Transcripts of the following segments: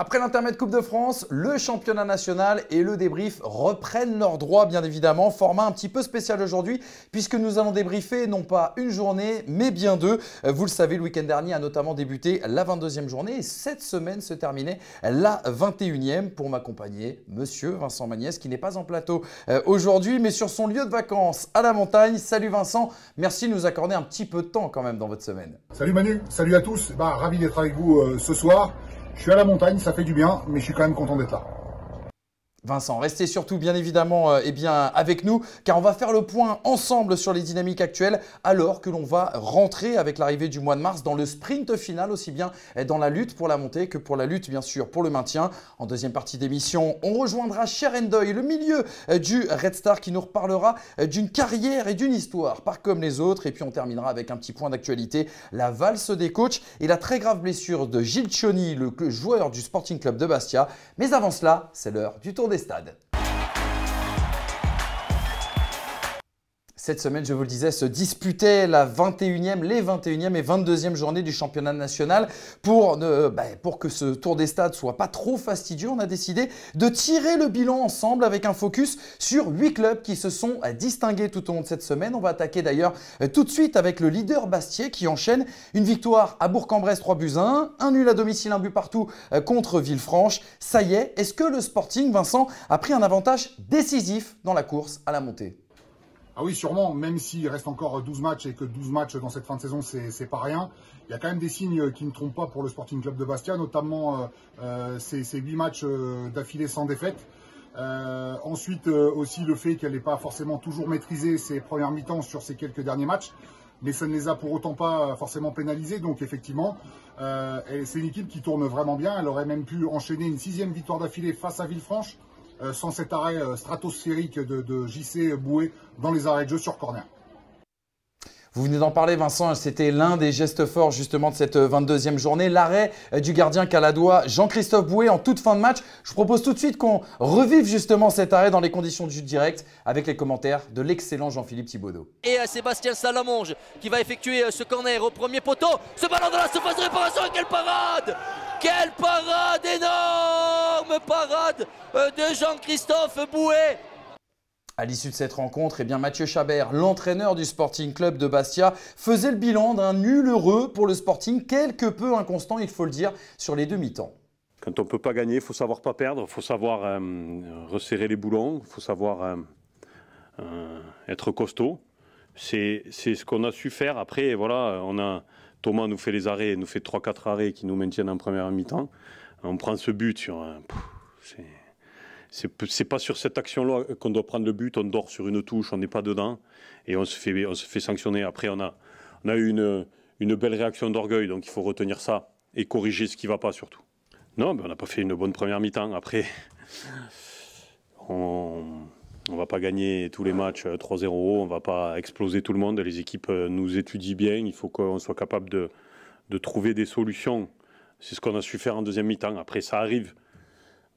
Après l'intermède Coupe de France, le championnat national et le débrief reprennent leurs droits bien évidemment. Format un petit peu spécial aujourd'hui puisque nous allons débriefer non pas une journée mais bien deux. Vous le savez, le week-end dernier a notamment débuté la 22e journée et cette semaine se terminait la 21e pour m'accompagner monsieur Vincent Magnès qui n'est pas en plateau euh, aujourd'hui mais sur son lieu de vacances à la montagne. Salut Vincent, merci de nous accorder un petit peu de temps quand même dans votre semaine. Salut Manu, salut à tous. Bah, ravi d'être avec vous euh, ce soir. Je suis à la montagne, ça fait du bien, mais je suis quand même content d'être là. Vincent, restez surtout bien évidemment euh, eh bien, avec nous car on va faire le point ensemble sur les dynamiques actuelles alors que l'on va rentrer avec l'arrivée du mois de mars dans le sprint final aussi bien dans la lutte pour la montée que pour la lutte bien sûr pour le maintien. En deuxième partie d'émission, on rejoindra Sherendoy, le milieu euh, du Red Star qui nous reparlera euh, d'une carrière et d'une histoire pas comme les autres et puis on terminera avec un petit point d'actualité, la valse des coachs et la très grave blessure de Gilles Chioni, le joueur du Sporting Club de Bastia. Mais avant cela, c'est l'heure du tour des stades. Cette semaine, je vous le disais, se disputait la 21e, les 21e et 22e journées du championnat national. Pour, bah, pour que ce tour des stades soit pas trop fastidieux, on a décidé de tirer le bilan ensemble avec un focus sur 8 clubs qui se sont distingués tout au long de cette semaine. On va attaquer d'ailleurs euh, tout de suite avec le leader Bastier qui enchaîne une victoire à Bourg-en-Bresse 3 buts 1, un nul à domicile, un but partout euh, contre Villefranche. Ça y est, est-ce que le Sporting, Vincent, a pris un avantage décisif dans la course à la montée? Ah oui, sûrement, même s'il reste encore 12 matchs et que 12 matchs dans cette fin de saison, c'est pas rien. Il y a quand même des signes qui ne trompent pas pour le Sporting Club de Bastia, notamment euh, euh ces, 8 matchs euh, d'affilée sans défaite. Euh, ensuite, aussi le fait qu'elle n'ait pas forcément toujours maîtrisé ses premières mi-temps sur ces quelques derniers matchs, mais ça ne les a pour autant pas forcément pénalisés. Donc effectivement, c'est une équipe qui tourne vraiment bien. Elle aurait même pu enchaîner une sixième victoire d'affilée face à Villefranche. Euh, sans cet arrêt euh, stratosphérique de, JC Boué dans les arrêts de jeu sur corner. Vous venez d'en parler, Vincent, c'était l'un des gestes forts justement de cette 22e journée, l'arrêt euh, du gardien caladois Jean-Christophe Boué en toute fin de match. Je propose tout de suite qu'on revive justement cet arrêt dans les conditions jeu direct avec les commentaires de l'excellent Jean-Philippe Thibaudot. Et Sébastien Salamonge qui va effectuer ce corner au premier poteau. Ce ballon dans la surface de réparation et quelle parade Quelle parade énorme parade euh, de Jean-Christophe Bouet. À l'issue de cette rencontre, eh bien Mathieu Chabert, l'entraîneur du Sporting Club de Bastia, faisait le bilan d'un nul heureux pour le Sporting, quelque peu inconstant, il faut le dire, sur les demi-temps. Quand on ne peut pas gagner, il faut savoir pas perdre, il faut savoir euh, resserrer les boulons, il faut savoir euh, être costaud. C'est ce qu'on a su faire. Après, voilà, on a, Thomas nous fait les arrêts, nous fait 3-4 arrêts qui nous maintiennent en première mi-temps. On prend ce but sur c'est pas sur cette action-là qu'on doit prendre le but. On dort sur une touche, on n'est pas dedans et on se fait, sanctionner. Après, on a, eu une, une belle réaction d'orgueil, donc il faut retenir ça et corriger ce qui ne va pas surtout. Non, on n'a pas fait une bonne première mi-temps. Après, on ne va pas gagner tous les matchs 3-0, on ne va pas exploser tout le monde. Les équipes nous étudient bien, il faut qu'on soit capable de, trouver des solutions. C'est ce qu'on a su faire en deuxième mi-temps. Après, ça arrive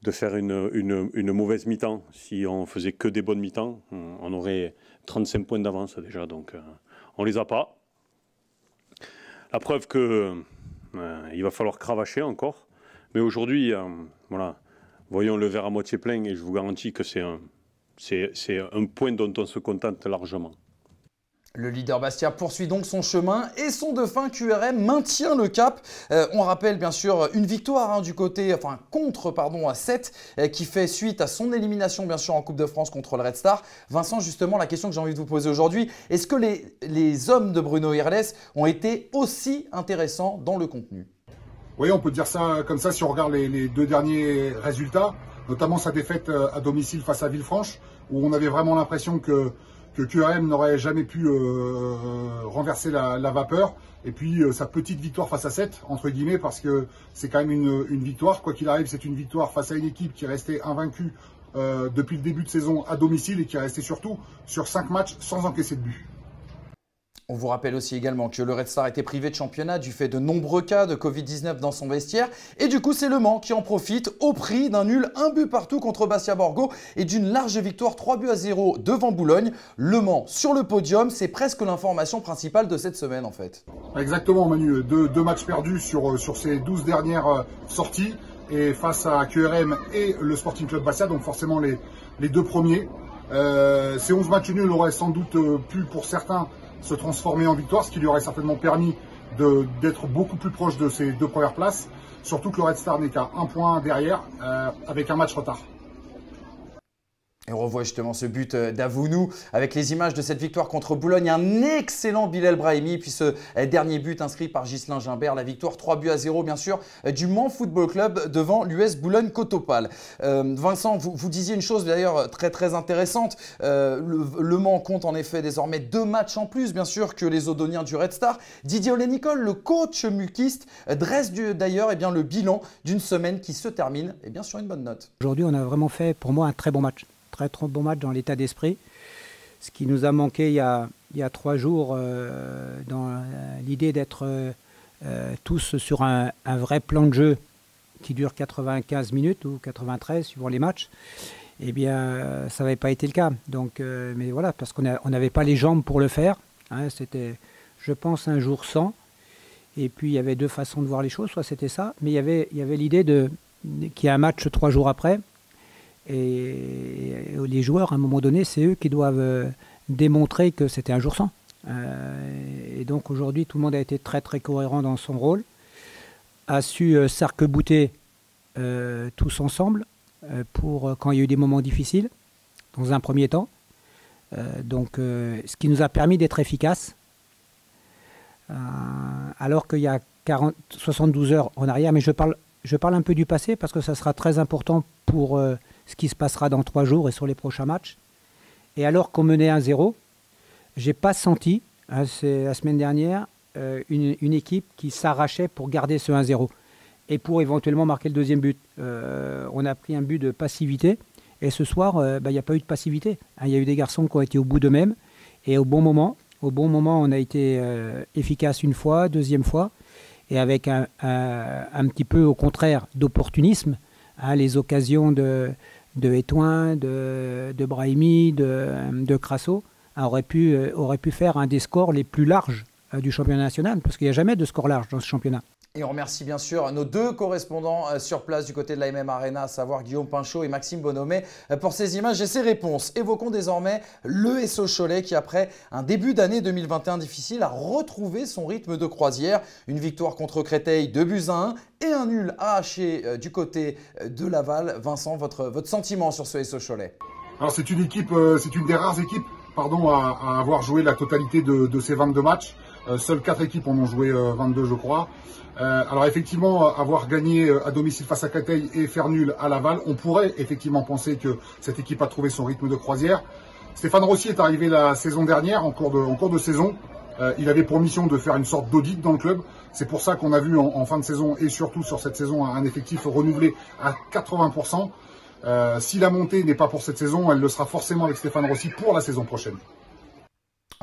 de faire une, mauvaise mi-temps. Si on faisait que des bonnes mi-temps, on aurait 35 points d'avance déjà. Donc euh, on les a pas. La preuve que euh, il va falloir cravacher encore. Mais aujourd'hui, euh, voilà, voyons le verre à moitié plein et je vous garantis que c'est un, c'est, un point dont on se contente largement. Le leader Bastia poursuit donc son chemin et son dauphin QRM maintient le cap. Euh, on rappelle bien sûr une victoire hein, du côté, enfin contre pardon à 7 euh, qui fait suite à son élimination bien sûr en Coupe de France contre le Red Star. Vincent justement la question que j'ai envie de vous poser aujourd'hui, est-ce que les, hommes de Bruno Irles ont été aussi intéressants dans le contenu? Oui on peut dire ça comme ça si on regarde les deux derniers résultats, notamment sa défaite euh, à domicile face à Villefranche où on avait vraiment l'impression que que QRM n'aurait jamais pu euh, renverser la, vapeur. Et puis euh, sa petite victoire face à 7, entre guillemets, parce que c'est quand même une, victoire. Quoi qu'il arrive, c'est une victoire face à une équipe qui est restée invaincue depuis le début de saison à domicile et qui est restée surtout sur 5 matchs sans encaisser de but. On vous rappelle aussi également que le Red Star était privé de championnat du fait de nombreux cas de Covid-19 dans son vestiaire. Et du coup, c'est Le Mans qui en profite au prix d'un nul, un but partout contre Bastia Borgo et d'une large victoire 3 buts à 0 devant Boulogne. Le Mans sur le podium, c'est presque l'information principale de cette semaine en fait. Exactement Manu, deux, matchs perdus sur, sur ces 12 dernières euh, sorties. et face à QRM et le Sporting Club Bastia, donc forcément les, les deux premiers. Euh, ces 11 matchs nuls auraient sans doute pu pour certains se transformer en victoire, ce qui lui aurait certainement permis d'être beaucoup plus proche de ces deux premières places. Surtout que le Red Star n'est qu'à un point derrière, euh, avec un match retard. Et on revoit justement ce but euh, d'Avounou avec les images de cette victoire contre Boulogne. Un excellent Bilal Brahimi, puis ce euh, dernier but inscrit par Ghislain Gimbert. La victoire 3 buts à 0, bien sûr, euh, du Mans Football Club devant l'US Boulogne-Cotopal. Vincent, vous, disiez une chose d'ailleurs très très intéressante. le, Mans compte en effet désormais deux matchs en plus, bien sûr, que les Odoniens du Red Star. Didier Olénicole, le coach muquiste, dresse d'ailleurs eh bien, le bilan d'une semaine qui se termine eh bien, sur une bonne note. Aujourd'hui, on a vraiment fait pour moi un très bon match très, très bon match dans l'état d'esprit. Ce qui nous a manqué il y a, il y a trois jours euh, dans euh, l'idée d'être euh, tous sur un, vrai plan de jeu qui dure 95 minutes ou 93 suivant les matchs, eh bien ça n'avait pas été le cas. Donc, mais voilà, parce qu'on n'avait pas les jambes pour le faire. Hein, c'était, je pense, un jour sans. Et puis il y avait deux façons de voir les choses, soit c'était ça, mais il y avait, l'idée de qu'il y a un match trois jours après, et les joueurs, à un moment donné, c'est eux qui doivent euh, démontrer que c'était un jour sans. Euh, et donc aujourd'hui, tout le monde a été très très cohérent dans son rôle, a su euh, s'arc-bouter tous ensemble pour quand il y a eu des moments difficiles, dans un premier temps. donc ce qui nous a permis d'être efficaces, alors qu'il y a 40, 72 heures en arrière, mais je parle, je parle un peu du passé parce que ça sera très important pour ce qui se passera dans trois jours et sur les prochains matchs. Et alors qu'on menait 1-0, j'ai pas senti, hein, la semaine dernière, euh, une, équipe qui s'arrachait pour garder ce 1-0 et pour éventuellement marquer le deuxième but. Euh, on a pris un but de passivité et ce soir, euh, bah, il n'y a pas eu de passivité. Hein, il y a eu des garçons qui ont été au bout d'eux-mêmes et au bon moment. Au bon moment, on a été efficace une fois, deuxième fois, et avec un, un petit peu au contraire d'opportunisme. Hein, les occasions de, de Étoin, de, Brahimi, de, Crasso, aurait pu, euh, aurait pu faire un des scores les plus larges euh, du championnat national, parce qu'il n'y a jamais de score large dans ce championnat. Et on remercie bien sûr nos deux correspondants euh, sur place du côté de la MM Arena, à savoir Guillaume Pinchot et Maxime Bonhomé, euh, pour ces images et ces réponses. Évoquons désormais le SO Cholet qui, après un début d'année 2021 difficile, a retrouvé son rythme de croisière. Une victoire contre Créteil, 2 buts à 1 et un nul à hacher euh, du côté de Laval. Vincent, votre, votre sentiment sur ce SO Cholet? Alors c'est une équipe, c'est une des rares équipes pardon, à, avoir joué la totalité de, de ces 22 matchs. Seules 4 équipes en ont joué 22 je crois. Euh, alors effectivement, avoir gagné euh, à domicile face à Créteil et faire nul à Laval, on pourrait effectivement penser que cette équipe a trouvé son rythme de croisière. Stéphane Rossi est arrivé la saison dernière, en cours de, de saison. Euh, il avait pour mission de faire une sorte d'audit dans le club. C'est pour ça qu'on a vu en, fin de saison et surtout sur cette saison un effectif renouvelé à 80%. si la montée n'est pas pour cette saison, elle le sera forcément avec Stéphane Rossi pour la saison prochaine.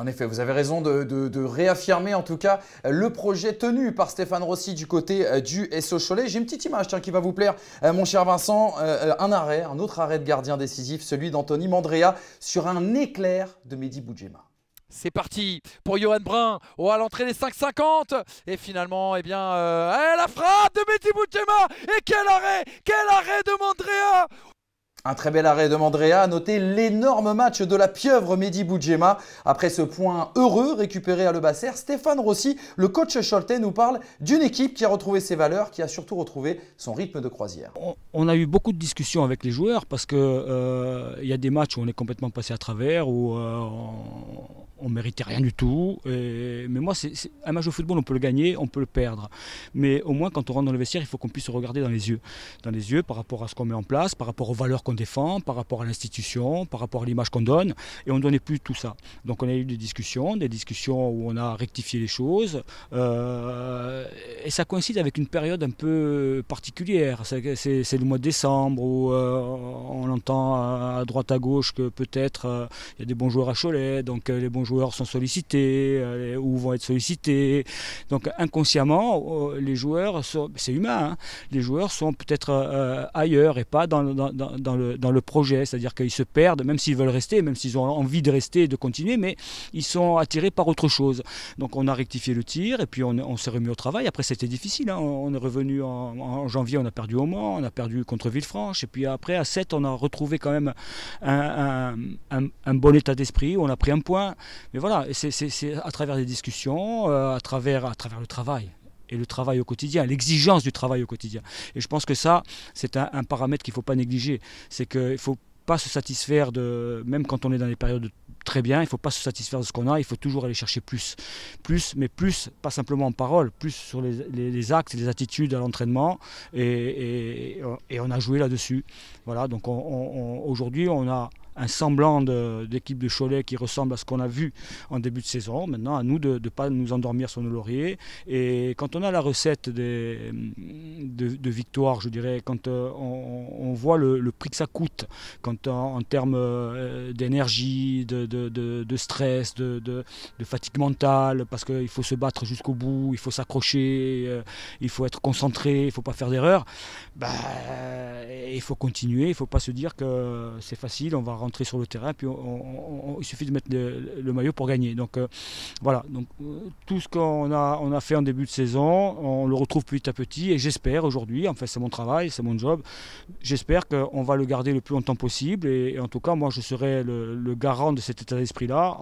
En effet, vous avez raison de, réaffirmer en tout cas le projet tenu par Stéphane Rossi du côté euh, du SO Cholet. J'ai une petite image qui va vous plaire, euh, mon cher Vincent. Euh, un arrêt, un autre arrêt de gardien décisif, celui d'Anthony Mandrea sur un éclair de Mehdi Boudjema. C'est parti pour Johan Brun. Oh, à l'entrée des 5,50. Et finalement, eh bien, eh, la frappe de Mehdi Boudjema. Et quel arrêt Quel arrêt de Mandrea un très bel arrêt de Mandrea noté l'énorme match de la pieuvre Mehdi Boudjema. Après ce point heureux récupéré à Le Basser, Stéphane Rossi, le coach Cholte, nous parle d'une équipe qui a retrouvé ses valeurs, qui a surtout retrouvé son rythme de croisière. On a eu beaucoup de discussions avec les joueurs parce qu'il euh, y a des matchs où on est complètement passé à travers, où euh, on méritait rien du tout. mais moi, c'est, un match de football, on peut le gagner, on peut le perdre. Mais au moins, quand on rentre dans le vestiaire, il faut qu'on puisse se regarder dans les yeux. Dans les yeux par rapport à ce qu'on met en place, par rapport aux valeurs qu'on défend, par rapport à l'institution, par rapport à l'image qu'on donne. Et on ne donnait plus tout ça. Donc on a eu des discussions, des discussions où on a rectifié les choses. Euh, et ça coïncide avec une période un peu particulière. C'est, le mois de décembre où euh, on entend à droite à gauche que peut-être euh, il y a des bons joueurs à Cholet, donc les bons joueurs sont sollicités, ou vont être sollicités. Donc inconsciemment, les joueurs, c'est humain, hein, les joueurs sont peut-être ailleurs et pas dans, dans, le, dans le projet. C'est-à-dire qu'ils se perdent, même s'ils veulent rester, même s'ils ont envie de rester et de continuer, mais ils sont attirés par autre chose. Donc on a rectifié le tir et puis on, s'est remis au travail. Après c'était difficile, hein. on est revenu en, janvier, on a perdu au Mans, on a perdu contre Villefranche et puis après à 7 on a retrouvé quand même un, bon état d'esprit, on a pris un point. Mais voilà, c'est à travers des discussions, euh, à, travers, le travail et le travail au quotidien, l'exigence du travail au quotidien. Et je pense que ça, c'est un, paramètre qu'il ne faut pas négliger. C'est qu'il faut pas se satisfaire de, même quand on est dans des périodes très bien, il ne faut pas se satisfaire de ce qu'on a, il faut toujours aller chercher plus. Plus, mais plus, pas simplement en parole, plus sur les, les, actes, les attitudes à l'entraînement, et, on a joué là-dessus. Voilà, donc aujourd'hui, on a un semblant d'équipe de, Cholet qui ressemble à ce qu'on a vu en début de saison. Maintenant, à nous de ne pas nous endormir sur nos lauriers. Et quand on a la recette de, victoire, je dirais, quand euh, on, voit le, prix que ça coûte, quand en, termes euh, d'énergie, de, stress, de, fatigue mentale, parce qu'il faut se battre jusqu'au bout, il faut s'accrocher, euh, il faut être concentré, il ne faut pas faire d'erreur, bah, il faut continuer, il ne faut pas se dire que c'est facile, on va rentrer sur le terrain, puis il suffit de mettre le, maillot pour gagner. Donc euh, voilà, donc, euh, tout ce qu'on a, on a fait en début de saison, on le retrouve petit à petit, et j'espère aujourd'hui, en fait c'est mon travail, c'est mon job, j'espère qu'on va le garder le plus longtemps possible, et, en tout cas moi je serai le, garant de cet état d'esprit-là.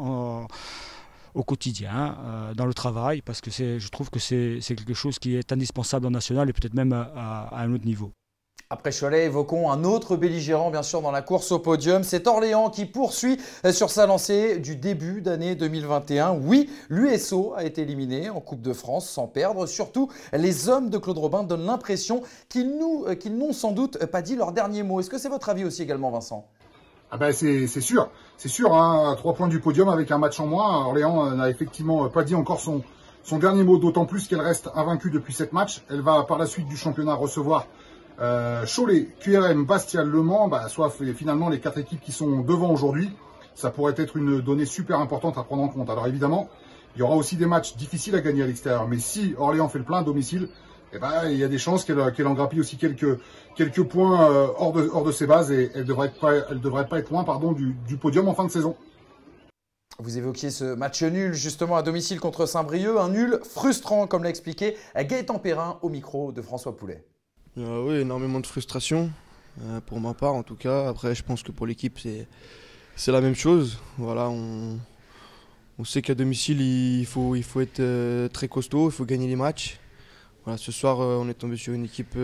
au quotidien, euh, dans le travail, parce que je trouve que c'est quelque chose qui est indispensable en national et peut-être même à un autre niveau. Après Cholet, évoquons un autre belligérant bien sûr dans la course au podium. C'est Orléans qui poursuit sur sa lancée du début d'année 2021. Oui, l'USO a été éliminé en Coupe de France sans perdre. Surtout, les hommes de Claude Robin donnent l'impression qu'ils n'ont sans doute pas dit leur dernier mot. Est-ce que c'est votre avis aussi également Vincent? Ah ben c'est sûr, c'est sûr, hein, trois points du podium avec un match en moins. Orléans euh, n'a effectivement pas dit encore son, son dernier mot, d'autant plus qu'elle reste invaincue depuis sept matchs. Elle va par la suite du championnat recevoir euh, Cholet, QRM, Bastia, Le Mans, bah, soit finalement les quatre équipes qui sont devant aujourd'hui. Ça pourrait être une donnée super importante à prendre en compte. Alors évidemment, il y aura aussi des matchs difficiles à gagner à l'extérieur. Mais si Orléans fait le plein à domicile, eh ben, il y a des chances qu'elle qu en grappille aussi quelques, points euh, hors, de, ses bases et elle ne devrait, pas, elle devrait pas être loin pardon, du, du podium en fin de saison. Vous évoquiez ce match nul justement à domicile contre Saint-Brieuc, un nul frustrant comme l'a expliqué Gaëtan Perrin au micro de François Poulet. Euh, oui, énormément de frustration, euh, pour ma part en tout cas. Après, je pense que pour l'équipe, c'est la même chose. Voilà, on, on sait qu'à domicile, il faut, il faut être euh, très costaud, il faut gagner les matchs. Voilà, ce soir, on est tombé sur une équipe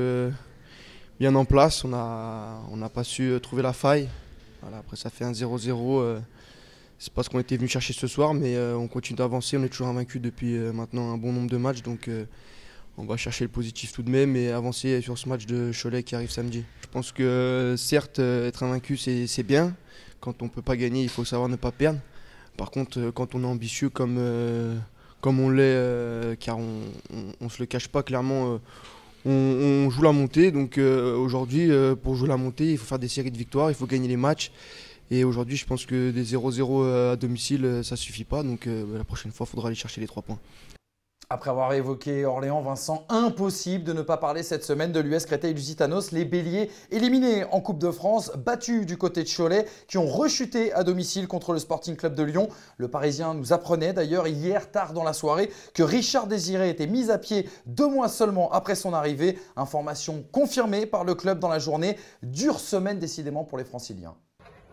bien en place. On n'a on pas su trouver la faille. Voilà, après, ça fait un 0-0. c'est pas ce qu'on était venu chercher ce soir, mais on continue d'avancer. On est toujours invaincu depuis maintenant un bon nombre de matchs. Donc, on va chercher le positif tout de même et avancer sur ce match de Cholet qui arrive samedi. Je pense que certes, être invaincu, c'est bien. Quand on ne peut pas gagner, il faut savoir ne pas perdre. Par contre, quand on est ambitieux comme, euh, on l'est, euh, car on ne se le cache pas clairement, euh, on, joue la montée. Donc aujourd'hui, pour jouer la montée, il faut faire des séries de victoires, il faut gagner les matchs. Et aujourd'hui, je pense que des 0-0 à domicile, ça suffit pas. Donc la prochaine fois, il faudra aller chercher les 3 points. Après avoir évoqué Orléans, Vincent, impossible de ne pas parler cette semaine de l'US Créteil-Lusitanos, les Béliers éliminés en Coupe de France, battus du côté de Cholet, qui ont rechuté à domicile contre le Sporting Club de Lyon. Le Parisien nous apprenait d'ailleurs hier tard dans la soirée que Richard Désiré était mis à pied deux mois seulement après son arrivée. Information confirmée par le club dans la journée. Dure semaine décidément pour les Franciliens.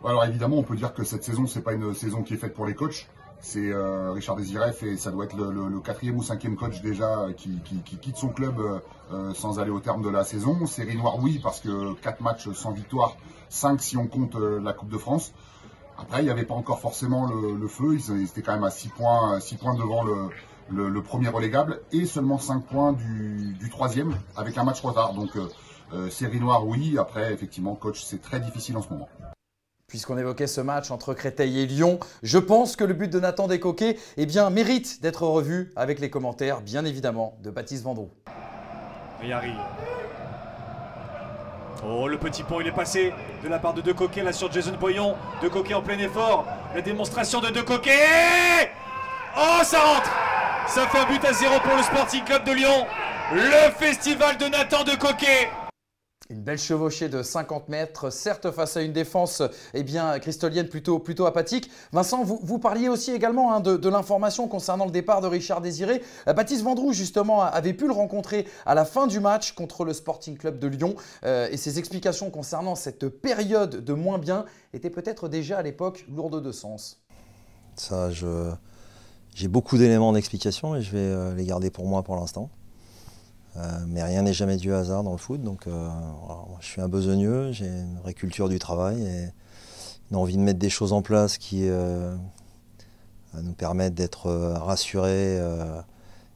Alors évidemment, on peut dire que cette saison, c'est pas une saison qui est faite pour les coachs c'est euh, Richard Desireff et ça doit être le, quatrième ou cinquième coach déjà qui, quitte son club euh, euh, sans aller au terme de la saison. C'est Noir, oui, parce que quatre matchs sans victoire, cinq si on compte la Coupe de France. Après, il n'y avait pas encore forcément le, feu. Ils, étaient quand même à six points, six points devant le, premier relégable et seulement cinq points du, troisième avec un match retard. Donc, série noire, oui. Après, effectivement, coach, c'est très difficile en ce moment puisqu'on évoquait ce match entre Créteil et Lyon. Je pense que le but de Nathan Descoquet eh bien, mérite d'être revu avec les commentaires, bien évidemment, de Baptiste Vendroux. Yari. Oh, le petit pont, il est passé de la part de Decoquet là sur Jason Boyon. Decoquet en plein effort. La démonstration de De Coquet Oh, ça rentre Ça fait un but à zéro pour le Sporting Club de Lyon. Le festival de Nathan De Coquet une belle chevauchée de 50 mètres, certes face à une défense eh bien, cristolienne plutôt, plutôt apathique. Vincent, vous, vous parliez aussi également hein, de, l'information concernant le départ de Richard Désiré. Euh, Baptiste Vendroux, justement, avait pu le rencontrer à la fin du match contre le Sporting Club de Lyon. Euh, et ses explications concernant cette période de moins bien étaient peut-être déjà à l'époque lourdes de sens. Ça, j'ai beaucoup d'éléments d'explication et je vais euh, les garder pour moi pour l'instant. Euh, mais rien n'est jamais dû au hasard dans le foot. Donc euh, je suis un besogneux, j'ai une vraie culture du travail et une envie de mettre des choses en place qui euh, nous permettent d'être rassurés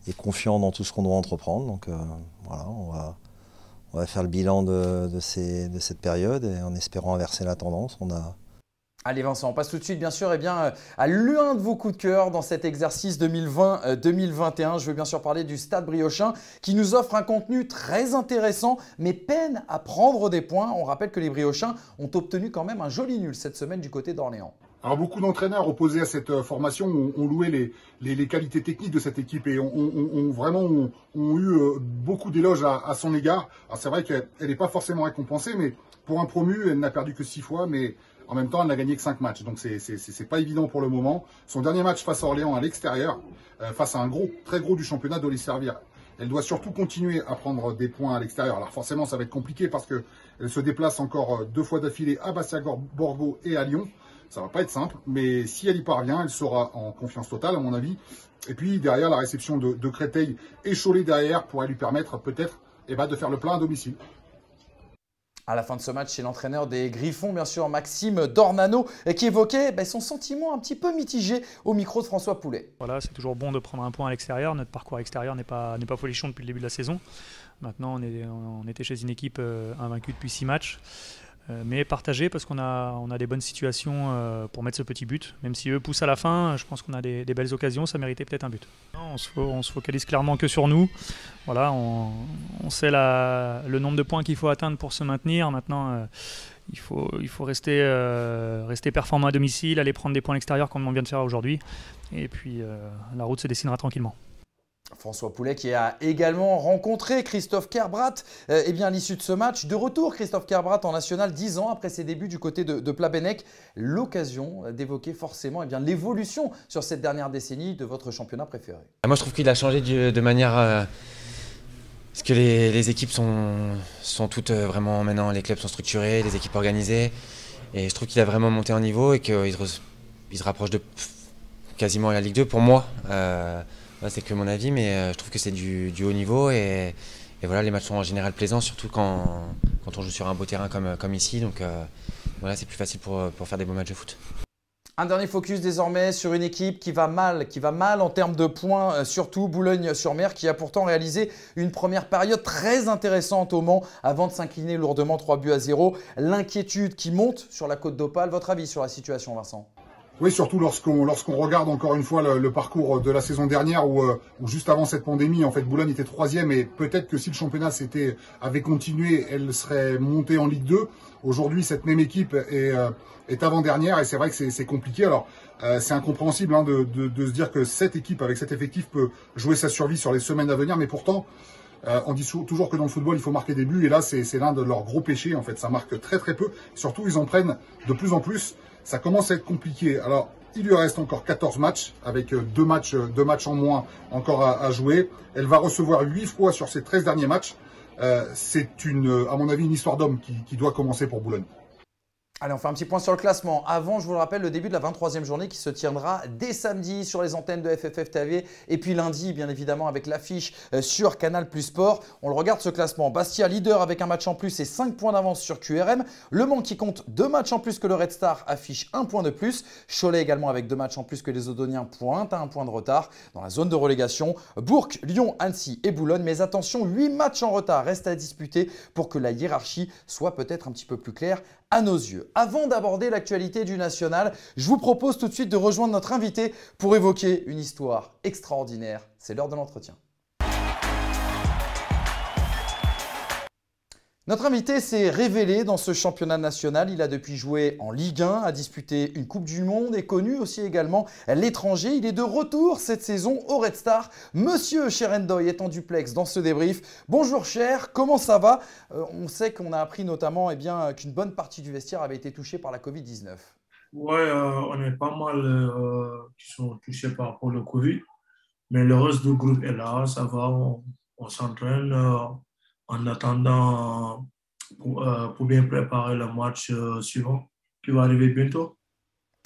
et confiants dans tout ce qu'on doit entreprendre. Donc voilà, on va, on va, faire le bilan de, de, cette période et en espérant inverser la tendance. On a, Allez Vincent, on passe tout de suite bien sûr eh bien, euh, à l'un de vos coups de cœur dans cet exercice 2020-2021. Euh, Je veux bien sûr parler du Stade Briochin qui nous offre un contenu très intéressant mais peine à prendre des points. On rappelle que les Briochins ont obtenu quand même un joli nul cette semaine du côté d'Orléans. Alors beaucoup d'entraîneurs opposés à cette euh, formation ont, loué les, qualités techniques de cette équipe et ont, vraiment eu beaucoup d'éloges à, son égard. Alors c'est vrai qu'elle n'est pas forcément récompensée, mais pour un promu, elle n'a perdu que six fois, mais en même temps, elle n'a gagné que 5 matchs, donc c'est pas évident pour le moment. Son dernier match face à Orléans à l'extérieur, euh, face à un gros, très gros du championnat, doit lui servir. Elle doit surtout continuer à prendre des points à l'extérieur. Alors forcément, ça va être compliqué parce qu'elle se déplace encore euh, deux fois d'affilée à Bastia Borgo et à Lyon. Ça va pas être simple, mais si elle y parvient, elle sera en confiance totale, à mon avis. Et puis derrière, la réception de, Créteil et derrière pourrait lui permettre peut-être eh ben, de faire le plein à domicile. À la fin de ce match, c'est l'entraîneur des Griffons, bien sûr, Maxime Dornano, qui évoquait ben, son sentiment un petit peu mitigé au micro de François Poulet. Voilà, c'est toujours bon de prendre un point à l'extérieur. Notre parcours extérieur n'est pas, pas folichon depuis le début de la saison. Maintenant, on, on était chez une équipe euh, invaincue depuis six matchs. Euh, mais partagé parce qu'on a, on a des bonnes situations euh, pour mettre ce petit but. Même si eux poussent à la fin, je pense qu'on a des, belles occasions, ça méritait peut-être un but. on, se, se, focalise clairement que sur nous. Voilà, on, sait le nombre de points qu'il faut atteindre pour se maintenir. Maintenant, euh, il faut, il faut rester, rester performant à domicile, aller prendre des points à l'extérieur comme on vient de faire aujourd'hui. Et puis la route se dessinera tranquillement. François Poulet qui a également rencontré Christophe Kerbrat euh, eh bien, à l'issue de ce match. De retour, Christophe Kerbrat en national, 10 ans après ses débuts du côté de, de. L'occasion d'évoquer forcément eh l'évolution sur cette dernière décennie de votre championnat préféré. Moi, je trouve qu'il a changé de manière. Euh, parce que les, équipes sont, sont toutes euh, vraiment maintenant, les clubs sont structurés, les équipes organisées. Et je trouve qu'il a vraiment monté en niveau et qu'il se, rapproche de quasiment la Ligue 2 pour moi c'est que mon avis, mais euh, je trouve que c'est du, haut niveau et, voilà, les matchs sont en général plaisants, surtout quand, quand on joue sur un beau terrain comme, comme ici. Donc euh, voilà, c'est plus facile pour, pour faire des beaux matchs de foot. Un dernier focus désormais sur une équipe qui va mal, qui va mal en termes de points, euh, surtout Boulogne-sur-Mer, qui a pourtant réalisé une première période très intéressante au Mans avant de s'incliner lourdement 3 buts à 0. L'inquiétude qui monte sur la côte d'Opale. Votre avis sur la situation, Vincent? Oui, surtout lorsqu'on lorsqu'on regarde encore une fois le, parcours de la saison dernière où, euh, où, juste avant cette pandémie, en fait, Boulogne était troisième et peut-être que si le championnat s'était avait continué, elle serait montée en Ligue 2. Aujourd'hui, cette même équipe est, euh, est avant-dernière et c'est vrai que c'est compliqué. Alors, euh, c'est incompréhensible hein, de, de, de, se dire que cette équipe avec cet effectif peut jouer sa survie sur les semaines à venir, mais pourtant, on dit toujours que dans le football, il faut marquer des buts, et là, c'est l'un de leurs gros péchés. En fait, ça marque très très peu. Surtout, ils en prennent de plus en plus ça commence à être compliqué. Alors, il lui reste encore 14 matchs, avec euh, deux matchs, euh, deux matchs en moins encore à, jouer. Elle va recevoir 8 fois sur ses 13 derniers matchs. Euh, c'est une, à mon avis, une histoire d'homme qui, qui doit commencer pour Boulogne. Allez, on fait un petit point sur le classement. Avant, je vous le rappelle, le début de la 23e journée qui se tiendra dès samedi sur les antennes de FFF TV. Et puis lundi, bien évidemment, avec l'affiche euh, sur Canal Plus Sport. On le regarde ce classement. Bastia, leader avec un match en plus et 5 points d'avance sur QRM. Le Mans qui compte 2 matchs en plus que le Red Star affiche 1 point de plus. Cholet également avec 2 matchs en plus que les Odoniens pointent à 1 point de retard dans la zone de relégation. Bourg, Lyon, Annecy et Boulogne. Mais attention, 8 matchs en retard restent à disputer pour que la hiérarchie soit peut-être un petit peu plus claire à nos yeux. Avant d'aborder l'actualité du national, je vous propose tout de suite de rejoindre notre invité pour évoquer une histoire extraordinaire. C'est l'heure de l'entretien. Notre invité s'est révélé dans ce championnat national. Il a depuis joué en Ligue 1, a disputé une Coupe du Monde et connu aussi également l'étranger. Il est de retour cette saison au Red Star. Monsieur Cherendoy est en duplex dans ce débrief. Bonjour cher, comment ça va? Euh, On sait qu'on a appris notamment eh bien, qu'une bonne partie du vestiaire avait été touchée par la Covid-19. Ouais, euh, on est pas mal euh, qui sont touchés par le Covid. Mais le reste du groupe est là, ça va, on, s'entraîne en attendant euh, pour, bien préparer le match euh, suivant qui va arriver bientôt.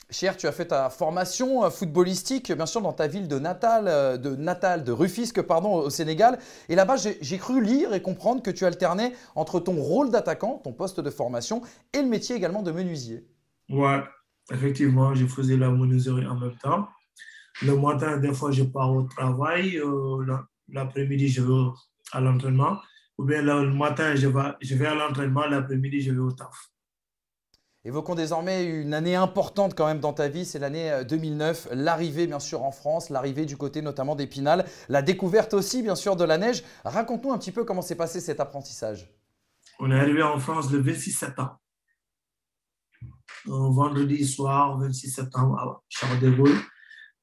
Cher, tu as fait ta formation euh, footballistique, bien sûr, dans ta ville de Natal, de Natal, de Rufisque, pardon, au Sénégal. Et là-bas, j'ai cru lire et comprendre que tu alternais entre ton rôle d'attaquant, ton poste de formation, et le métier également de menuisier. Ouais, effectivement, je faisais la menuiserie en même temps. Le matin, des fois, je pars au travail. L'après-midi, je vais à l'entraînement ou bien le matin, je vais, je vais à l'entraînement, l'après-midi, je vais au taf. Évoquons désormais une année importante quand même dans ta vie, c'est l'année 2009, euh, l'arrivée bien sûr en France, l'arrivée du côté notamment d'Épinal, la découverte aussi bien sûr de la neige. Raconte-nous un petit peu comment s'est passé cet apprentissage. On est arrivé en France le 26 septembre. vendredi soir, 26 septembre, à Charles de Gaulle.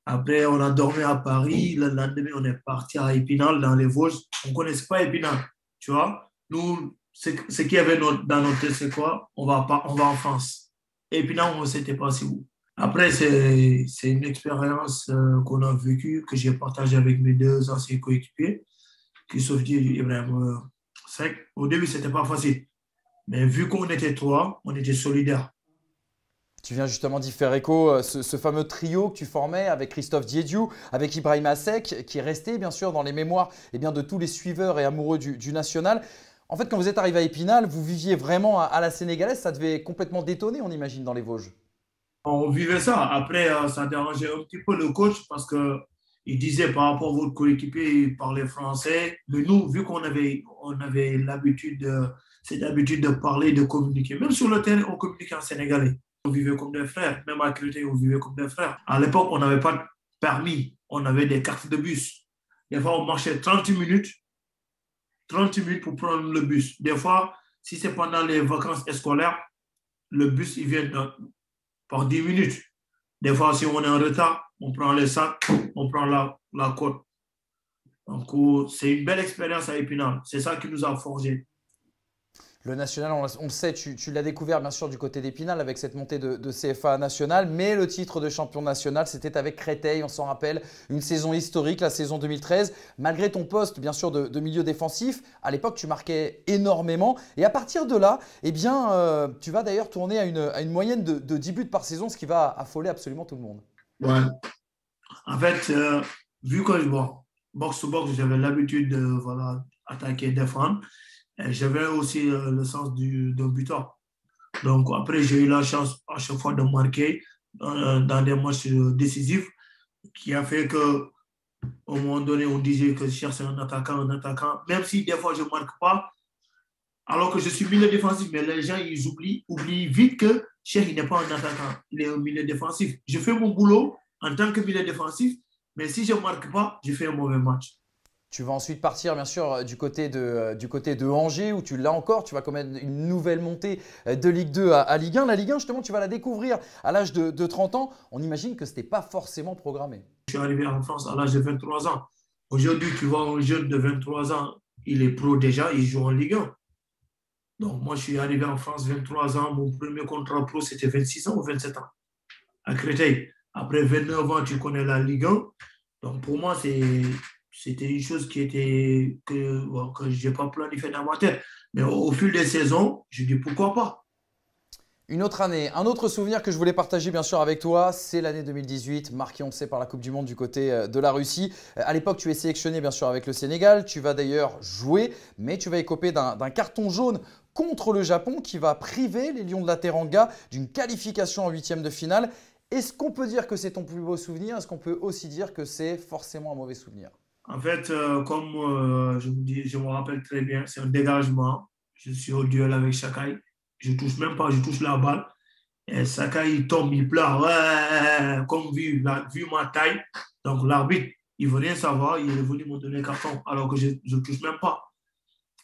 Après, on a dormi à Paris. Le lendemain, on est parti à Épinal, dans les Vosges. On ne connaissait pas Épinal. Tu vois, nous, ce, qu'il y avait dans notre tête, c'est quoi? On va, pas, on va en France. Et puis là, on ne s'était pas si où? Après, c'est une expérience euh, qu'on a vécue, que j'ai partagée avec mes deux anciens coéquipiers, Christophe Dieu et Ibrahim Sec. Au début, ce n'était pas facile. Mais vu qu'on était trois, on était solidaires. Tu viens justement d'y faire écho, euh, ce, fameux trio que tu formais avec Christophe Diediou, avec Ibrahim Asek, qui est resté bien sûr dans les mémoires eh bien, de tous les suiveurs et amoureux du, national. En fait, quand vous êtes arrivé à Épinal, vous viviez vraiment à, la sénégalaise, ça devait complètement détonner, on imagine, dans les Vosges. On vivait ça. Après, euh, ça dérangeait un petit peu le coach parce qu'il disait par rapport à votre coéquipier, il parlait français. Mais nous, vu qu'on avait, on avait l'habitude, c'est l'habitude de parler, de communiquer. Même sur le terrain, on communiquait en sénégalais on vivait comme des frères. Même à Créteil, on vivait comme des frères. À l'époque, on n'avait pas de permis. On avait des cartes de bus. Des fois, on marchait 30 minutes. 30 minutes pour prendre le bus. Des fois, si c'est pendant les vacances scolaires, le bus, il vient par 10 minutes. Des fois, si on est en retard, on prend les sacs, on prend la, la côte. Donc, c'est une belle expérience à Épinal. C'est ça qui nous a forgé. Le national, on, le sait, tu, l'as découvert bien sûr du côté d'Épinal avec cette montée de, CFA national, mais le titre de champion national, c'était avec Créteil, on s'en rappelle, une saison historique, la saison 2013. Malgré ton poste, bien sûr, de, milieu défensif, à l'époque, tu marquais énormément. Et à partir de là, eh bien, euh, tu vas d'ailleurs tourner à une, moyenne de, 10 buts par saison, ce qui va affoler absolument tout le monde. Ouais. En fait, euh, vu que, bon, box-to-box, j'avais l'habitude de voilà, attaquer, défendre j'avais aussi euh, le sens d'un buteur. Donc après, j'ai eu la chance à chaque fois de marquer euh, dans des matchs euh, décisifs qui a fait que au moment donné, on disait que Cher c'est un attaquant, un attaquant, même si des fois je ne marque pas, alors que je suis milieu défensif, mais les gens ils oublient, oublient vite que Cher n'est pas un attaquant, il est un milieu défensif. Je fais mon boulot en tant que milieu défensif, mais si je ne marque pas, je fais un mauvais match. Tu vas ensuite partir, bien sûr, euh, du côté de, euh, côté de Angers, où tu l'as encore. Tu vas commettre une nouvelle montée euh, de Ligue 2 à, Ligue 1. La Ligue 1, justement, tu vas la découvrir à l'âge de, 30 ans. On imagine que ce n'était pas forcément programmé. Je suis arrivé en France à l'âge de 23 ans. Aujourd'hui, tu vois un jeune de 23 ans, il est pro déjà, il joue en Ligue 1. Donc, moi, je suis arrivé en France 23 ans. Mon premier contrat pro, c'était 26 ans ou 27 ans à Créteil. Après 29 ans, tu connais la Ligue 1. Donc, pour moi, c'est c'était une chose qui était que, que je n'ai pas planifié dans ma tête. Mais au, fil des saisons, je dis pourquoi pas. Une autre année, un autre souvenir que je voulais partager bien sûr avec toi, c'est l'année 2018, marquée on sait par la Coupe du Monde du côté euh, de la Russie. Euh, à l'époque, tu es sélectionné bien sûr avec le Sénégal, tu vas d'ailleurs jouer, mais tu vas écoper d'un carton jaune contre le Japon qui va priver les Lions de la Teranga d'une qualification en huitième de finale. Est-ce qu'on peut dire que c'est ton plus beau souvenir? Est-ce qu'on peut aussi dire que c'est forcément un mauvais souvenir? En fait, euh, comme euh, je, vous dis, je me rappelle très bien, c'est un dégagement. Je suis au duel avec Sakai. Je touche même pas, je touche la balle. Et Sakai, il tombe, il pleure, comme vu, vu ma taille. Donc l'arbitre, il ne veut rien savoir, il est venu me donner carton alors que je ne touche même pas.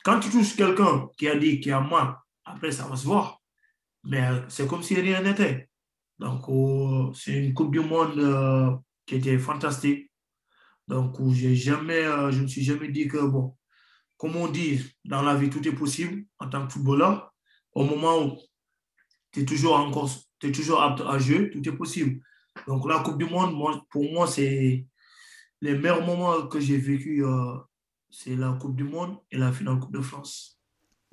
quand tu touches quelqu'un qui a dit qu'il a mal, après ça va se voir. Mais c'est comme si rien n'était. Donc, oh, c'est une Coupe du Monde euh, qui était fantastique. Donc, jamais, euh, je ne me suis jamais dit que, bon, comme on dit, dans la vie, tout est possible en tant que footballeur. Au moment où tu es toujours encore, es toujours apte à jouer, tout est possible. Donc, la Coupe du Monde, pour moi, c'est les meilleurs moments que j'ai vécu, euh, c'est la Coupe du Monde et la finale Coupe de France.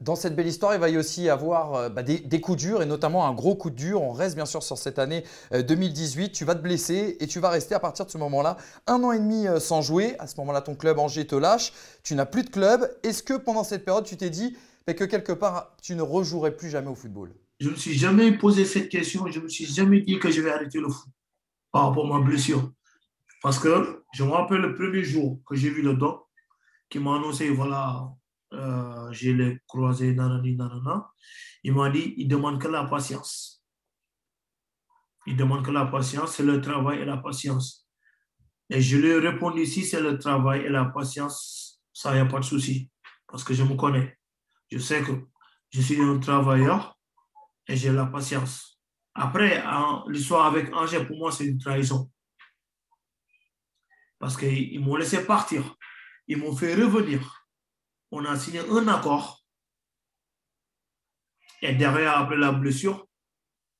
Dans cette belle histoire, il va y aussi avoir euh, bah, des, coups durs et notamment un gros coup dur. On reste bien sûr sur cette année 2018. Euh, tu vas te blesser et tu vas rester à partir de ce moment-là un an et demi euh, sans jouer. À ce moment-là, ton club Angers te lâche. Tu n'as plus de club. Est-ce que pendant cette période, tu t'es dit bah, que quelque part, tu ne rejouerais plus jamais au football? Je ne me suis jamais posé cette question. Je ne me suis jamais dit que je vais arrêter le foot par rapport à ma blessure. Parce que je me rappelle le premier jour que j'ai vu le doc qui m'a annoncé, voilà, euh, je l'ai croisé, nanani, nanana. Il m'a dit, il demande que la patience. Il demande que la patience, c'est le travail et la patience. Et je lui ai répondu, si c'est le travail et la patience, ça, n'y a pas de souci. Parce que je me connais. Je sais que je suis un travailleur et j'ai la patience. Après, l'histoire avec Angers, pour moi, c'est une trahison. Parce qu'ils m'ont laissé partir. Ils m'ont fait revenir on a signé un accord. Et derrière, après la blessure,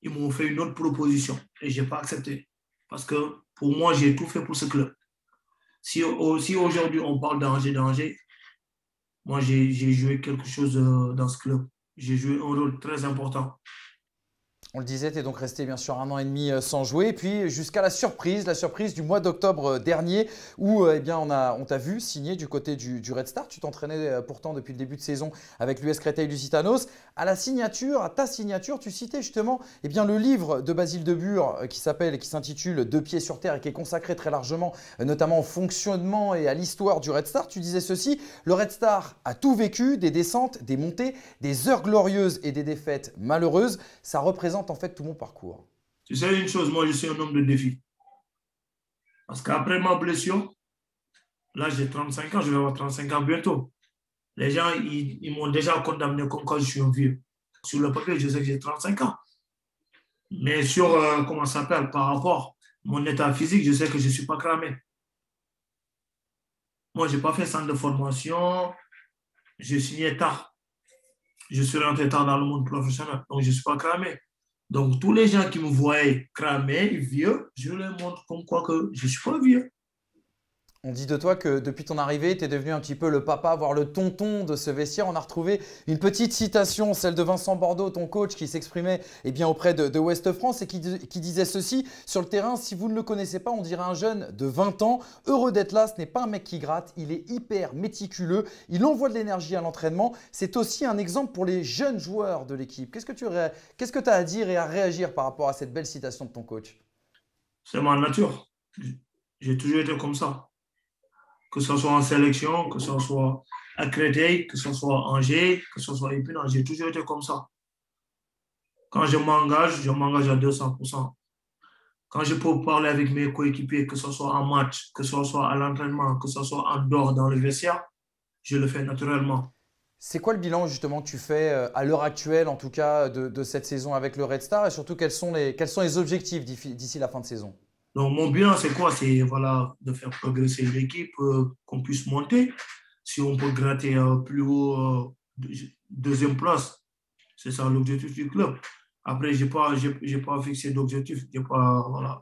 ils m'ont fait une autre proposition et je n'ai pas accepté. Parce que pour moi, j'ai tout fait pour ce club. Si, aujourd'hui on parle d'Angers, d'Angers, moi j'ai joué quelque chose euh, dans ce club. J'ai joué un rôle très important. On le disait, tu es donc resté bien sûr un an et demi euh, sans jouer. Puis jusqu'à la surprise, la surprise du mois d'octobre euh, dernier, où euh, eh bien, on, on t'a vu signer du côté du, Red Star. Tu t'entraînais pourtant depuis le début de saison avec l'US Créteil Lusitanos. À la signature, à ta signature, tu citais justement eh bien, le livre de Basile Debure qui s'appelle qui s'intitule Deux pieds sur terre et qui est consacré très largement notamment au fonctionnement et à l'histoire du Red Star. Tu disais ceci, le Red Star a tout vécu, des descentes, des montées, des heures glorieuses et des défaites malheureuses. Ça représente en fait tout mon parcours Tu sais une chose, moi je suis un homme de défi. Parce qu'après ma blessure, là j'ai 35 ans, je vais avoir 35 ans bientôt. Les gens, ils, m'ont déjà condamné comme quand je suis un vieux. Sur le papier, je sais que j'ai 35 ans. Mais sur, euh, comment ça s'appelle, par rapport à mon état physique, je sais que je ne suis pas cramé. Moi, je n'ai pas fait centre de formation. J'ai signé tard. Je suis rentré tard dans le monde professionnel, donc je ne suis pas cramé. Donc, tous les gens qui me voient cramer, vieux, je leur montre comme quoi que je suis pas vieux. On dit de toi que depuis ton arrivée, tu es devenu un petit peu le papa, voire le tonton de ce vestiaire. On a retrouvé une petite citation, celle de Vincent Bordeaux, ton coach, qui s'exprimait eh bien, auprès de, West France et qui, disait ceci Sur le terrain, si vous ne le connaissez pas, on dirait un jeune de 20 ans. Heureux d'être là, ce n'est pas un mec qui gratte, il est hyper méticuleux, il envoie de l'énergie à l'entraînement. C'est aussi un exemple pour les jeunes joueurs de l'équipe. Qu'est-ce que tu as à dire et à réagir par rapport à cette belle citation de ton coach? C'est ma nature. J'ai toujours été comme ça que ce soit en sélection, que ce soit à Créteil, que ce soit à Angers, que ce soit à. J'ai toujours été comme ça. Quand je m'engage, je m'engage à 200%. Quand je peux parler avec mes coéquipiers, que ce soit en match, que ce soit à l'entraînement, que ce soit en dehors dans le vestiaire, je le fais naturellement. C'est quoi le bilan justement que tu fais euh, à l'heure actuelle, en tout cas, de, cette saison avec le Red Star? Et surtout quels sont les, quels sont les objectifs d'ici la fin de saison? Donc, mon bilan, c'est quoi? C'est voilà, de faire progresser l'équipe, euh, qu'on puisse monter. Si on peut gratter euh, plus haut, euh, deuxième place, c'est ça l'objectif du club. Après, je n'ai pas, pas fixé d'objectif. Voilà.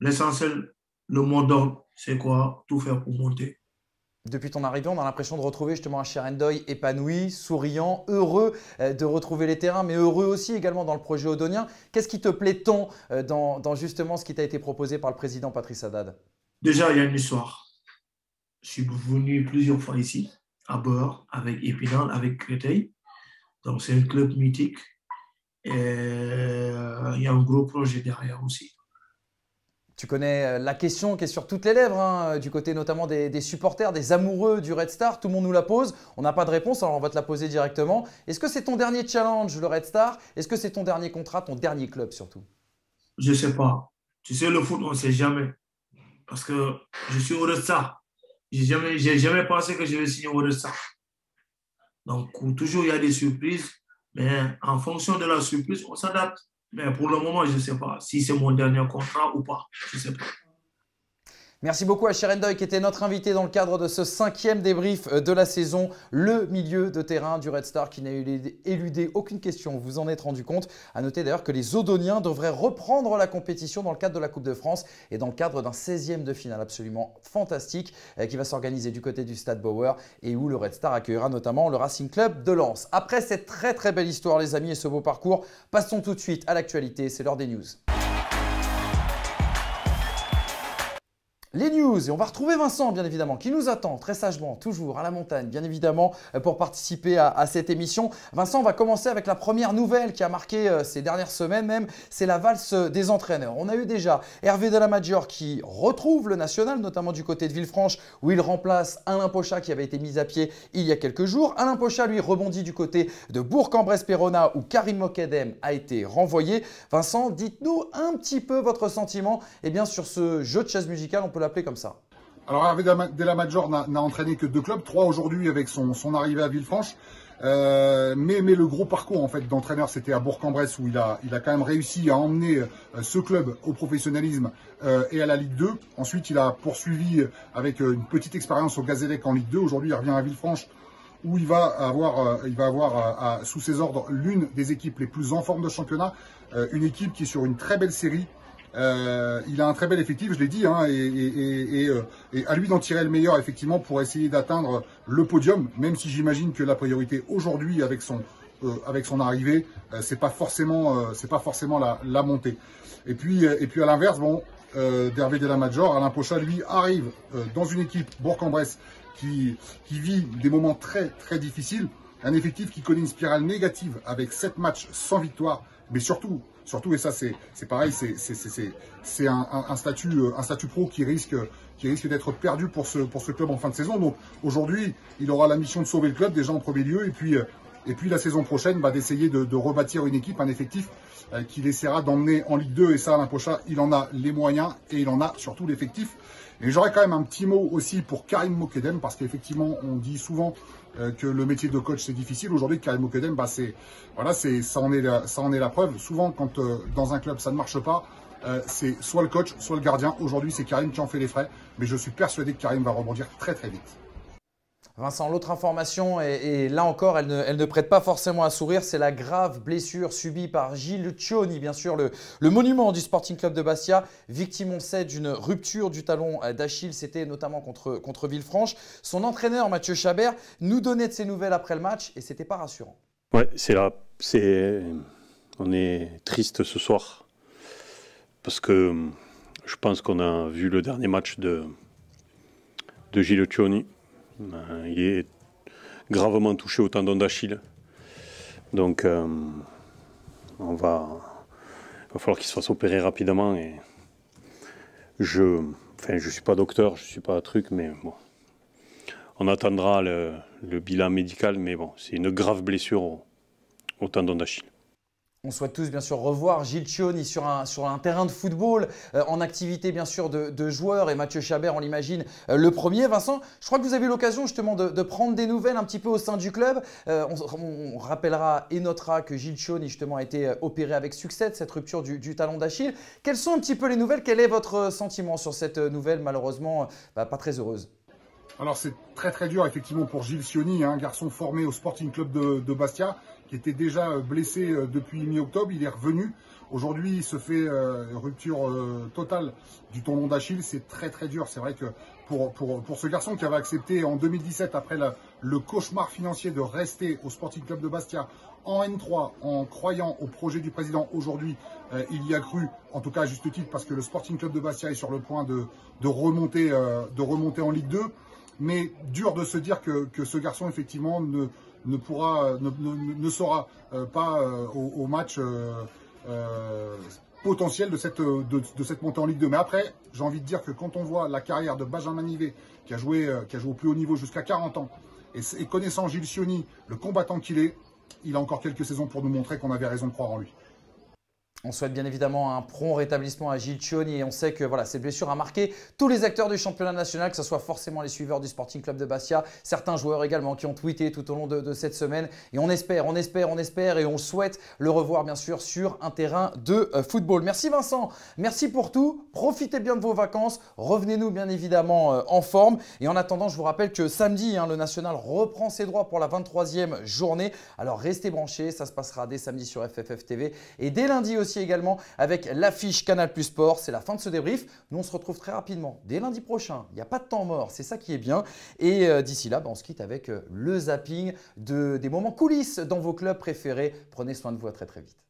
L'essentiel, le mot d'ordre, c'est quoi? Tout faire pour monter. Depuis ton arrivée, on a l'impression de retrouver justement un Sherendoy épanoui, souriant, heureux euh, de retrouver les terrains, mais heureux aussi également dans le projet odonien. Qu'est-ce qui te plaît tant euh, dans, justement ce qui t'a été proposé par le président Patrice Haddad? Déjà, il y a une histoire. Je suis venu plusieurs fois ici, à Bord, avec Épinal, avec Créteil. Donc, c'est un club mythique. Et euh, il y a un gros projet derrière aussi. Tu connais euh, la question qui est sur toutes les lèvres, hein, du côté notamment des, supporters, des amoureux du Red Star. Tout le monde nous la pose. On n'a pas de réponse, alors on va te la poser directement. Est-ce que c'est ton dernier challenge, le Red Star? Est-ce que c'est ton dernier contrat, ton dernier club surtout? Je ne sais pas. Tu sais, le foot, on ne sait jamais. Parce que je suis au Red Star. Je n'ai jamais, jamais pensé que je vais signer au Red Star. Donc, toujours, il y a des surprises. Mais en fonction de la surprise, on s'adapte. Mais pour le moment, je ne sais pas si c'est mon dernier contrat ou pas. Je ne sais pas. Merci beaucoup à Sherendoy qui était notre invité dans le cadre de ce cinquième débrief euh, de la saison. Le milieu de terrain du Red Star qui n'a éludé aucune question, vous vous en êtes rendu compte. A noter d'ailleurs que les Odoniens devraient reprendre la compétition dans le cadre de la Coupe de France et dans le cadre d'un 16e de finale absolument fantastique euh, qui va s'organiser du côté du Stade Bauer et où le Red Star accueillera notamment le Racing Club de Lens. Après cette très très belle histoire les amis et ce beau parcours, passons tout de suite à l'actualité, c'est l'heure des news. Les news, et on va retrouver Vincent bien évidemment, qui nous attend très sagement, toujours à la montagne, bien évidemment, euh, pour participer à, cette émission. Vincent, on va commencer avec la première nouvelle qui a marqué euh, ces dernières semaines même, c'est la valse des entraîneurs. On a eu déjà Hervé Delamajor qui retrouve le national, notamment du côté de Villefranche, où il remplace Alain Pochat qui avait été mis à pied il y a quelques jours. Alain Pochat, lui, rebondit du côté de Bourg-en-Bresse-Perona, où Karim Mokedem a été renvoyé. Vincent, dites-nous un petit peu votre sentiment eh bien, sur ce jeu de chaise musicale l'appeler comme ça Alors Hervé Delamajor n'a entraîné que deux clubs, trois aujourd'hui avec son, arrivée à Villefranche. Euh, mais, le gros parcours en fait d'entraîneur, c'était à Bourg-en-Bresse où il a, quand même réussi à emmener euh, ce club au professionnalisme euh, et à la Ligue 2. Ensuite, il a poursuivi avec une petite expérience au Gazélec en Ligue 2. Aujourd'hui, il revient à Villefranche où il va avoir sous ses ordres l'une des équipes les plus en forme de championnat, une équipe qui est sur une très belle série, euh, il a un très bel effectif, je l'ai dit, hein, euh, et, à lui d'en tirer le meilleur effectivement pour essayer d'atteindre le podium, même si j'imagine que la priorité aujourd'hui avec son euh, avec son arrivée, forcément c'est pas forcément la, montée. Et puis à l'inverse, bon, d'Hervé Major, Alain Pochat lui arrive dans une équipe Bourg-en-Bresse qui qui vit des moments très très difficiles, un effectif qui connaît une spirale négative avec 7 matchs sans victoire, mais surtout Surtout, et ça c'est pareil, c'est un, un, statut, euh, un statut pro qui risque, d'être perdu pour ce, club en fin de saison. Donc aujourd'hui, il aura la mission de sauver le club déjà en premier lieu, et puis, euh, la saison prochaine, bah, d'essayer de, rebâtir une équipe, un effectif euh, qu'il essaiera d'emmener en Ligue 2. Et ça, Alain il en a les moyens et il en a surtout l'effectif. Et j'aurais quand même un petit mot aussi pour Karim Mokedem, parce qu'effectivement, on dit souvent euh, que le métier de coach c'est difficile. Aujourd'hui, Karim Mokedem, bah, c'est voilà, c'est ça en est la, ça en est la preuve. Souvent, quand euh, dans un club ça ne marche pas, euh, c'est soit le coach, soit le gardien. Aujourd'hui, c'est Karim qui en fait les frais, mais je suis persuadé que Karim va rebondir très très vite. Vincent, l'autre information, et, là encore, elle ne, prête pas forcément à sourire, c'est la grave blessure subie par Gilles Cioni, bien sûr, le, monument du Sporting Club de Bastia. Victime, on sait, d'une rupture du talon d'Achille, c'était notamment contre, contre Villefranche. Son entraîneur, Mathieu Chabert, nous donnait de ses nouvelles après le match, et c'était pas rassurant. Ouais, c'est là. On est triste ce soir, parce que je pense qu'on a vu le dernier match de, de Gilles Cioni il est gravement touché au tendon d'Achille. Donc, euh, on va, il va falloir qu'il se fasse opérer rapidement. Et je, enfin, je suis pas docteur, je suis pas un truc, mais bon, on attendra le, bilan médical. Mais bon, c'est une grave blessure au tendon d'Achille. On souhaite tous bien sûr revoir Gilles Cioni sur un, terrain de football, euh, en activité bien sûr de, joueurs, et Mathieu Chabert, on l'imagine, euh, le premier. Vincent, je crois que vous avez eu l'occasion justement de, prendre des nouvelles un petit peu au sein du club. Euh, on, rappellera et notera que Gilles Cioni justement a été opéré avec succès de cette rupture du, talon d'Achille. Quelles sont un petit peu les nouvelles? Quel est votre sentiment sur cette nouvelle malheureusement bah, pas très heureuse? Alors c'est très très dur effectivement pour Gilles Cioni, un garçon formé au Sporting Club de Bastia, qui était déjà euh, blessé euh, depuis mi-octobre. Il est revenu. Aujourd'hui, il se fait euh, rupture totale du tendon d'Achille. C'est très très dur. C'est vrai que pour, pour, pour, ce garçon qui avait accepté en 2017, après le cauchemar financier de rester au Sporting Club de Bastia en N3, en croyant au projet du président aujourd'hui, il y a cru, en tout cas à juste titre, parce que le Sporting Club de Bastia est sur le point de, de, remonter, de remonter en Ligue 2. Mais dur de se dire que, que ce garçon, effectivement, ne, ne pourra, sera euh, pas euh, au, match euh, potentiel de cette, montée en Ligue 2. Mais après, j'ai envie de dire que quand on voit la carrière de Benjamin Nivet, qui a joué, qui a joué au plus haut niveau jusqu'à 40 ans, et, connaissant Gilles Sioni, le combattant qu'il est, il a encore quelques saisons pour nous montrer qu'on avait raison de croire en lui. On souhaite bien évidemment un prompt rétablissement à Gilles Chioni et on sait que voilà, cette blessure a marqué tous les acteurs du championnat national, que ce soit forcément les suiveurs du Sporting Club de Bastia, certains joueurs également qui ont tweeté tout au long de, cette semaine. Et on espère, on espère, on espère et on souhaite le revoir bien sûr sur un terrain de euh, football. Merci Vincent, merci pour tout. Profitez bien de vos vacances. Revenez-nous bien évidemment euh, en forme. Et en attendant, je vous rappelle que samedi, hein, le National reprend ses droits pour la 23e journée. Alors restez branchés, ça se passera dès samedi sur FFF TV et dès lundi aussi également avec l'affiche Canal Plus Sport. C'est la fin de ce débrief. Nous, on se retrouve très rapidement dès lundi prochain. Il n'y a pas de temps mort, c'est ça qui est bien. Et euh, d'ici là, bah, on se quitte avec euh, le zapping de, des moments coulisses dans vos clubs préférés. Prenez soin de vous à très très vite.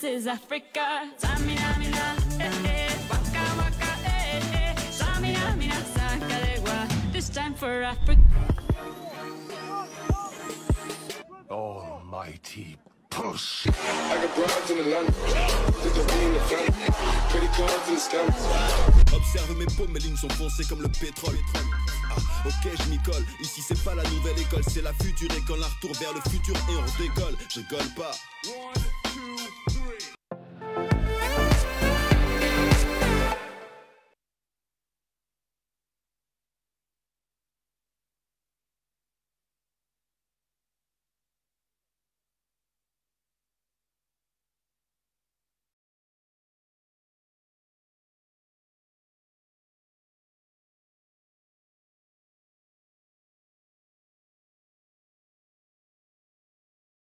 This is Africa. Samina, mina, eh, eh, waka, waka, eh, eh. Samina, mina, sakalewa. This time for Africa. Almighty push. I got broads in the land, did the in the family, credit cards in the scams. Observe mes paumes, mes lignes sont foncées comme le pétrole. Ah, ok, je m'y colle. Ici, c'est pas la nouvelle école, c'est la future. Et quand la retour vers le futur et on décolle, je colle pas.